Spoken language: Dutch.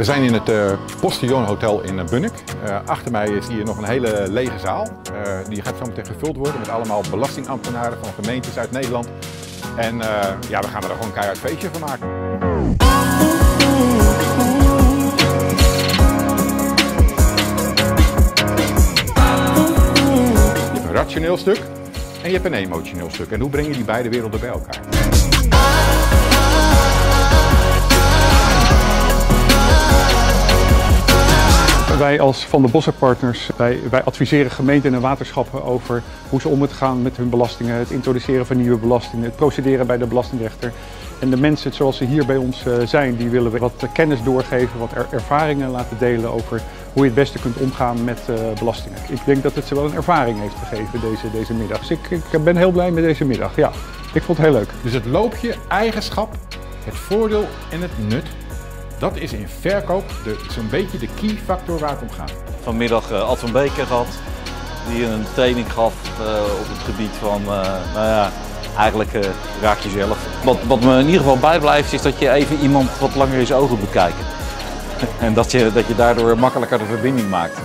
We zijn in het uh, Postillon Hotel in Bunnik. Uh, achter mij is hier nog een hele lege zaal. Uh, die gaat zo meteen gevuld worden met allemaal belastingambtenaren van gemeentes uit Nederland. En ja, we gaan er gewoon een keihard feestje van maken. Je hebt een rationeel stuk en je hebt een emotioneel stuk. En hoe breng je die beide werelden bij elkaar? Wij als Van de Bossen Partners, wij, wij, adviseren gemeenten en waterschappen over hoe ze om moeten gaan met hun belastingen, het introduceren van nieuwe belastingen, het procederen bij de belastingrechter. En de mensen zoals ze hier bij ons eh, zijn, die willen we wat kennis doorgeven, wat ervaringen laten delen over hoe je het beste kunt omgaan met uh, belastingen. Ik denk dat het ze wel een ervaring heeft gegeven deze, deze middag. Dus ik, ik ben heel blij met deze middag. Ja, ik vond het heel leuk. Dus het loopje, eigenschap, het voordeel en het nut dat is in verkoop zo'n beetje de key factor waar het om gaat. Vanmiddag uh, Ad van Beker gehad, die een training gaf uh, op het gebied van, uh, nou ja, eigenlijk raak je zelf. Wat, wat me in ieder geval bijblijft is dat je even iemand wat langer in zijn ogen bekijken. en dat je, dat je daardoor makkelijker de verbinding maakt.